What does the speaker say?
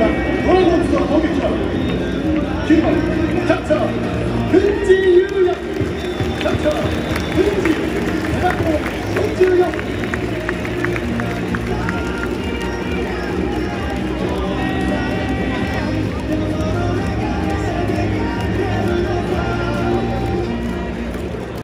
ドラゴンズの攻撃は9番キャッチャー藤井優也。キャッチャー藤井背番